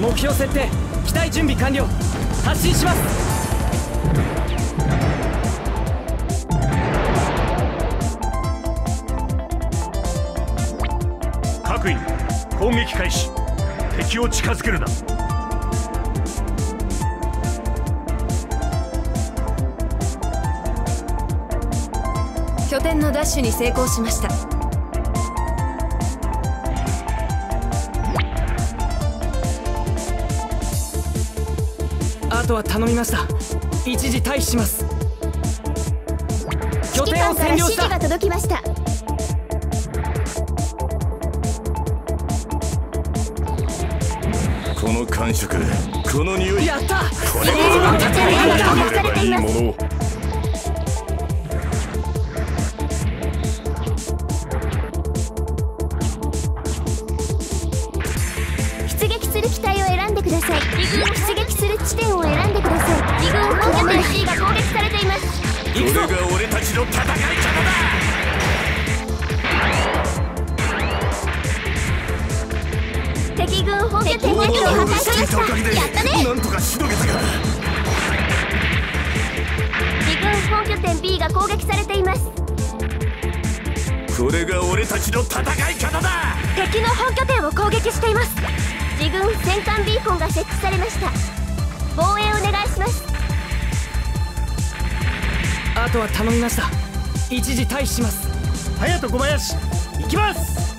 目標設定機体準備完了発進します各員攻撃開始敵を近づけるな拠点のダッシュに成功しましたあとは頼みました。一時退避します。拠点を占領した。示が届きました。この感触この匂い。やった。これいもの出地点を選んでください。自軍本拠点 C が攻撃されています。これが俺たちの戦い方だ。敵軍本拠点を破壊しました。やったね。なんとかしのげたが自軍本拠点 B が攻撃されています。これが俺たちの戦い方だ。敵の本拠点を攻撃しています。自軍戦艦ビーコンが設置されました防衛お願いします。あとは頼みました。一時退避します。隼人小林行きます！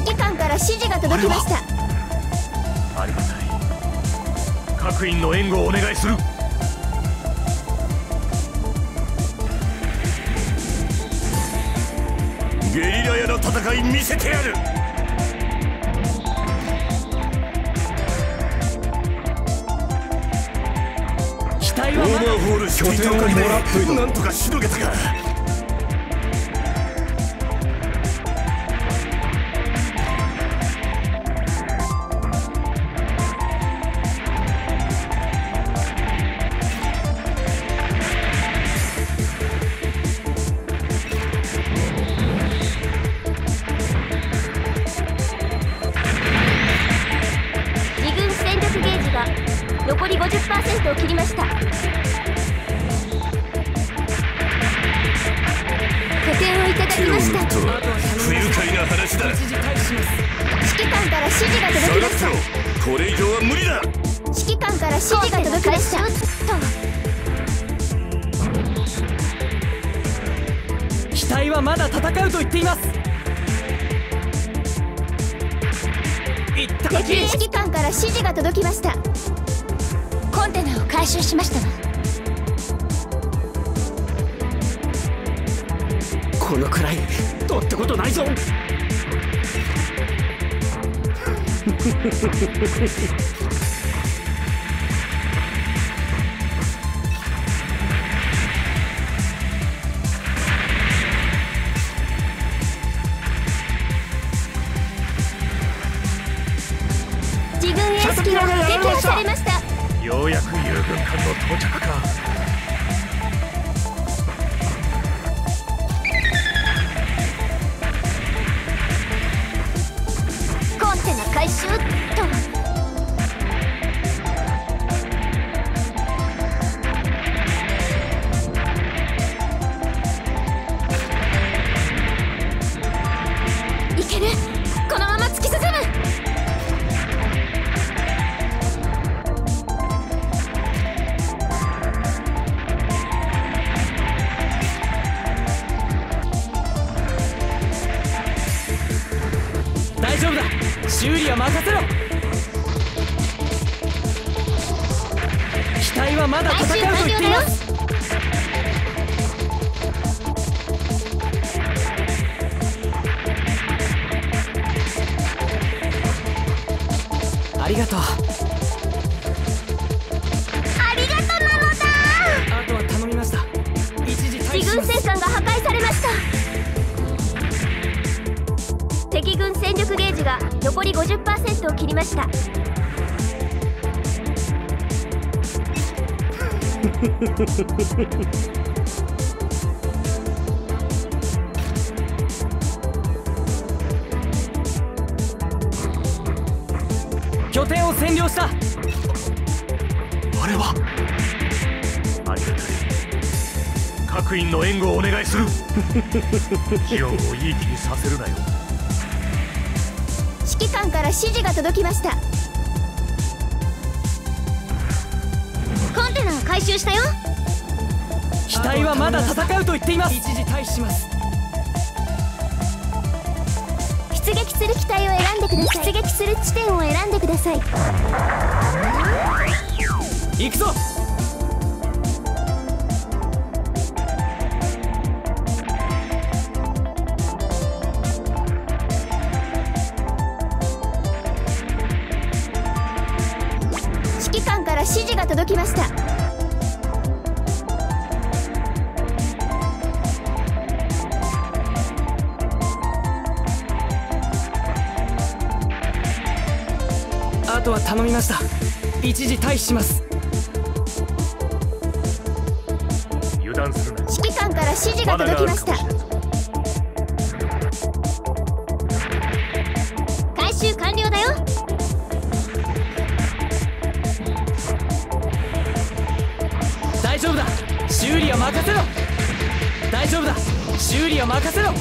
指揮官から指示が届きました。ありがたい。各員の援護をお願いする。ゲリラ屋の戦い見せてやるーバーホールしていたおかげでなんとかしのげたが敵指揮官から指示が届きました。コンテナを回収しましたわ。このくらい取ってことないぞ。フフフフフ機が撃破されました。ようやく友軍艦の到着か。コンテナ回収と修理は任せろ。機体はまだ戦うと言っています。ありがとう敵軍戦力ゲージが残り50%を切りました。拠点を占領した。あれは。ありがたい。各員の援護をお願いする。ジオンをいい気にさせるなよから指示が届きました。コンテナを回収したよ。機体はまだ戦うと言っています。一時退避します。出撃する機体を選んでください。出撃する地点を選んでください。行くぞあとは頼みました。一時退避します。油断するな。指揮官から指示が届きました。回収完了だよ。大丈夫だ。修理は任せろ。大丈夫だ。修理は任せろ。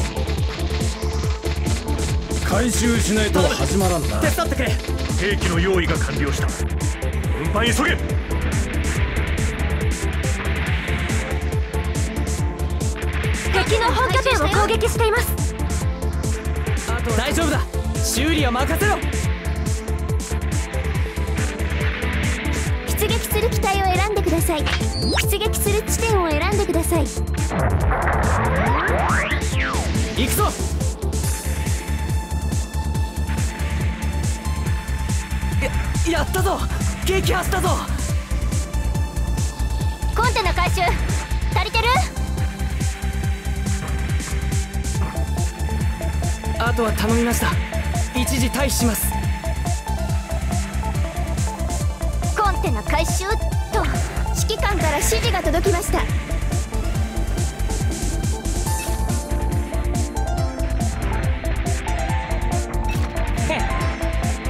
回収しないと始まらんな。手伝ってくれ兵器の用意が完了した。運搬急げ。敵の本拠点を攻撃しています。大丈夫だ。修理は任せろ。出撃する機体を選んでください。出撃する地点を選んでください。行くぞややったぞ。撃破したぞ。コンテナ回収。足りてる？あとは頼みました。一時退避します。コンテナ回収？と指揮官から指示が届きました。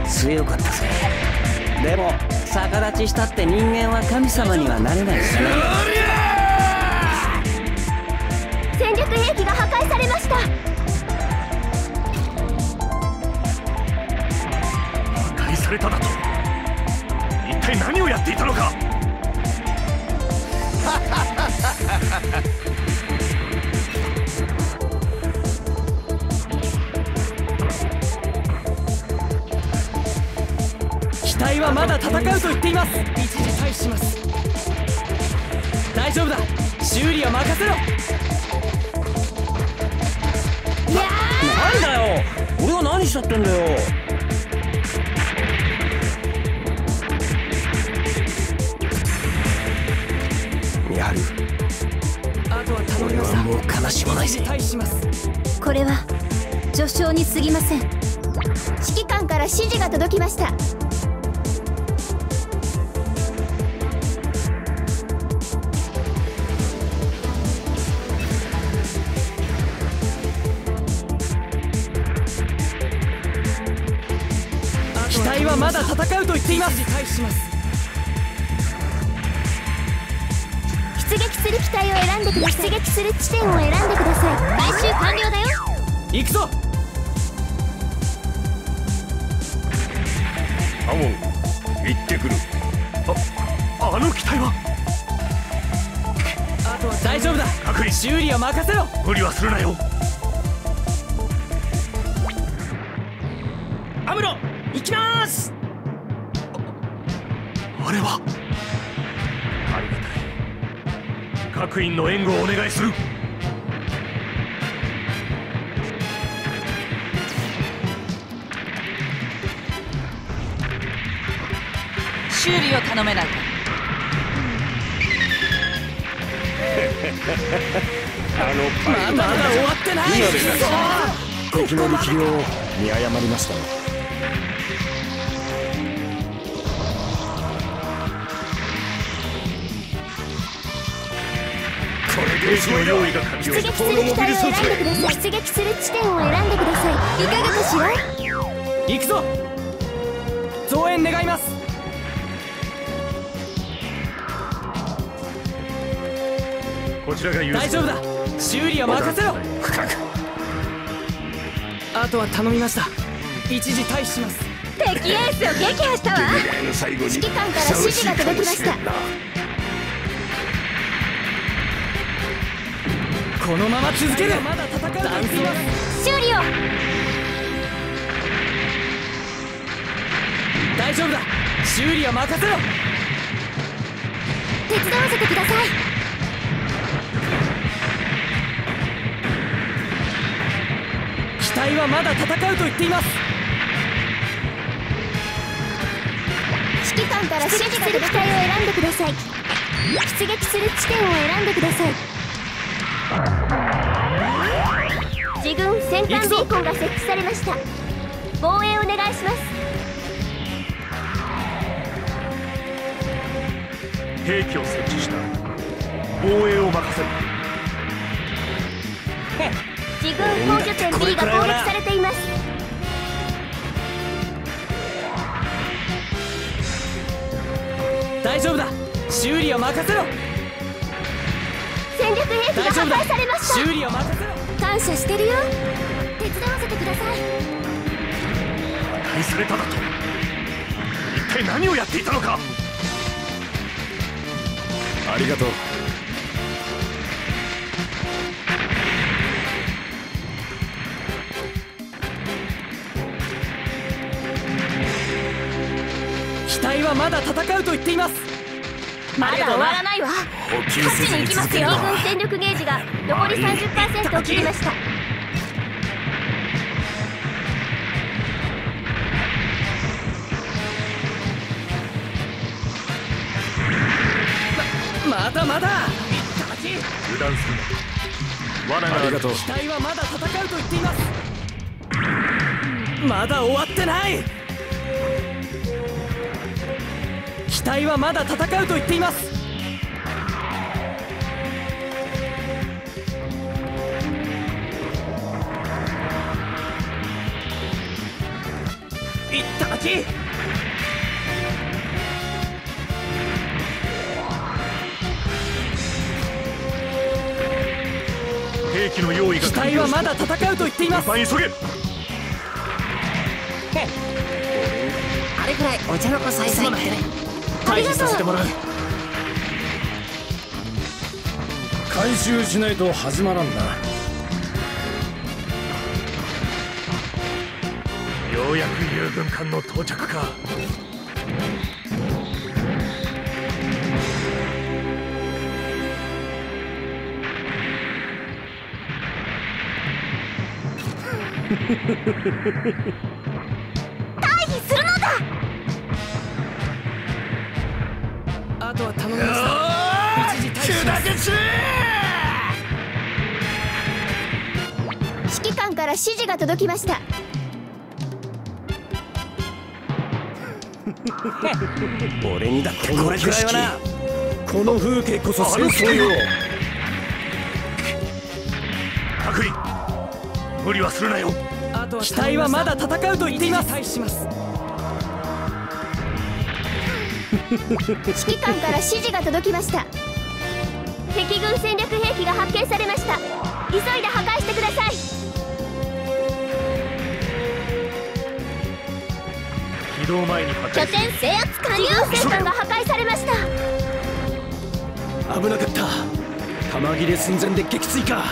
強かったぜでも逆立ちしたって人間は神様にはなれないしね。何しちゃってんだよ。やる。あとは頼み俺ましたはもう悲しまないぜ。これは序章に過ぎません。指揮官から指示が届きましたうと言っています。出撃する機体を選んでください。出撃する地点を選んでください。回収完了だよ。行くぞ。アモン行ってくる。ああの機体は？あとは大丈夫だ。修理は任せろ。無理はするなよれは。ありがたい。各員の援護をお願いする。修理を頼めないか。ままだ終わってない。敵の力量を見誤りました兵器の用意が完了出撃する機体を選んでください出撃する地点を選んでくださいいかがかしら行くぞゾ増援願います。こちらが優勢大丈夫だ修理は任せろ深くあとは頼みました一時退避します。敵エースを撃破したわ。指揮官から指示が届きましたこのまま続ける。まだ戦うと言っています修理を大丈夫だ。修理は任せろ。手伝わせてください。機体はまだ戦うと言っています。指揮官から指示がする機体を選んでください出撃する地点を選んでください自軍戦艦ビーコンが設置されました。防衛お願いします。兵器を設置した。防衛を任せる。自軍本拠点 B が攻撃されています。大丈夫だ。修理は任せろ。戦略兵器が破大丈夫だ壊されました。修理は任せろ感謝してるよ。手伝わせてください。破壊されただと一体何をやっていたのか。ありがとう。機体はまだ戦うと言っていますまだ終わらないわ。補給勝ちにに行きますよ。続けるのは2軍戦力ゲージが残り30%を切りました。まだまだ。油断するな。罠がありがとう。機体はまだ戦うと言っています。まだ終わってない機体はまだ戦うと言っています。いっただき兵器の用意が機体はまだ戦うと言っています。急げ。あれくらいお茶の子さいさいってね退避させてもらう。回収しないと始まらんな。ようやく友軍艦の到着か。退 頼みました一時退指揮官から指示が届きました。俺にだってこれくらいはなこの風景こそ戦争よ。各位無理はするなよ。あとは機体はまだ戦うと言っています指揮官から指示が届きました。敵軍戦略兵器が発見されました。急いで破壊してください。起動前に破壊拠点制圧完了戦艦が破壊されました。危なかった。弾切れ寸前で撃墜か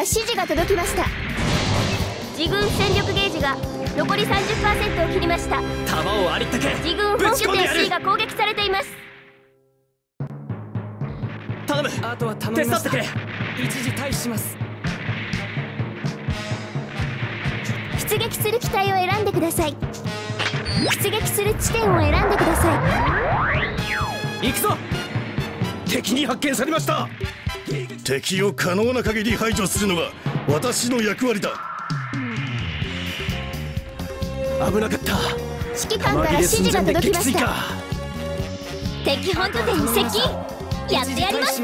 から指示が届きました。自軍戦力ゲージが残り30%を切りました。弾をありったけ。自軍本拠点 C が攻撃されています。頼む。あとは頼みました。手伝一時退避します。出撃する機体を選んでください。出撃する地点を選んでください。行くぞ。敵に発見されました敵を可能な限り排除するのが私の役割だ。危なかった。指揮官から指示が届きました。敵本拠点に接近。やってやります。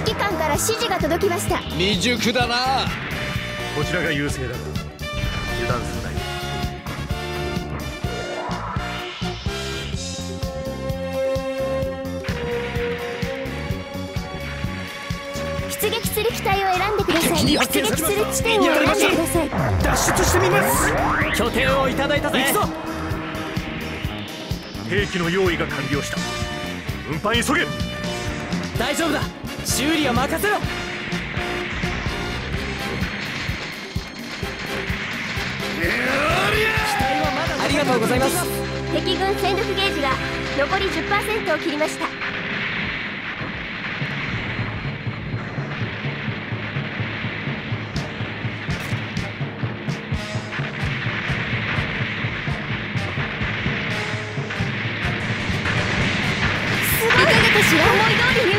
指揮官から指示が届きました。未熟だな。こちらが優勢だが油断するな機体を選んでください敵に出撃する地点を選んでください脱出してみます。拠点をいただいたぜ。行くぞ。兵器の用意が完了した。運搬急げ。大丈夫だ。修理は任せろ。ありがとうございます。敵軍戦力ゲージが残り10%を切りました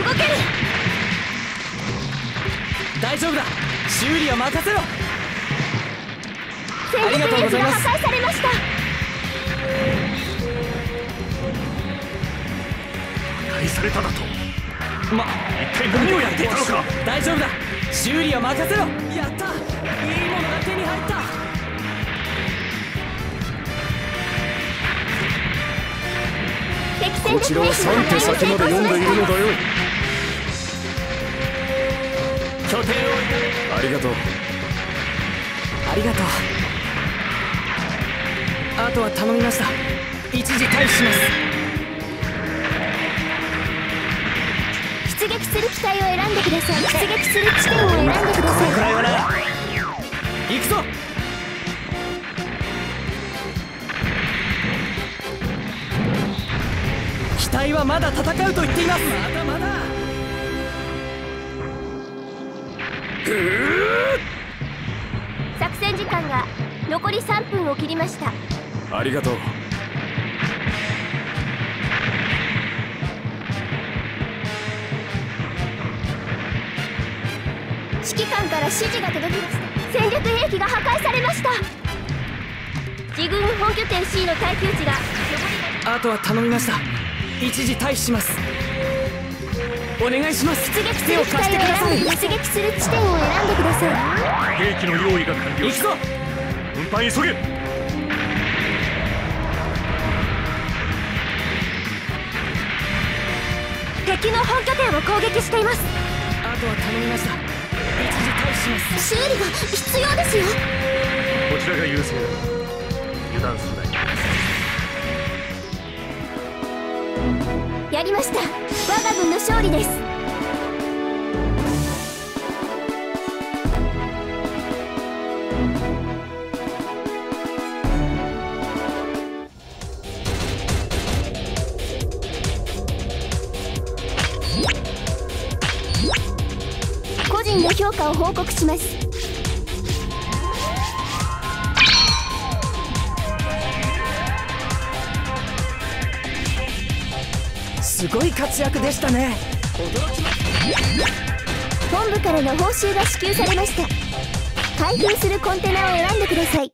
動ける。大丈夫だ。修理は任せろ。戦力ゲージが破壊されました。破壊されただと。ま一体何をやっていたのか。大丈夫だ。修理は任せろ。やった。いいものが手に入った。敵戦こちらは力兵士の3手先まで読んでいるのだよ拠点をありがとう。ありがとう。あとは頼みました。一時退避します。出撃する機体を選んでください。出撃する地点を選んでください。くらいはな行くぞ。機体はまだ戦うと言っています。まだまだ作戦時間が残り3分を切りました。ありがとう。指揮官から指示が届きました。戦力兵器が破壊されました。自軍本拠点 C の耐久値があとは頼みました。一時退避しますお願いします。出撃する機体を貸してください。選んで出撃する地点を選んでください兵器の用意が完了。した運搬急げ。敵の本拠点を攻撃しています。あとは頼みました一時退避します。修理が必要ですよ。こちらが優勢だ。油断するやりました。我が軍の勝利です。個人の評価を報告します。すごい活躍でしたね。本部からの報酬が支給されました。開封するコンテナを選んでください。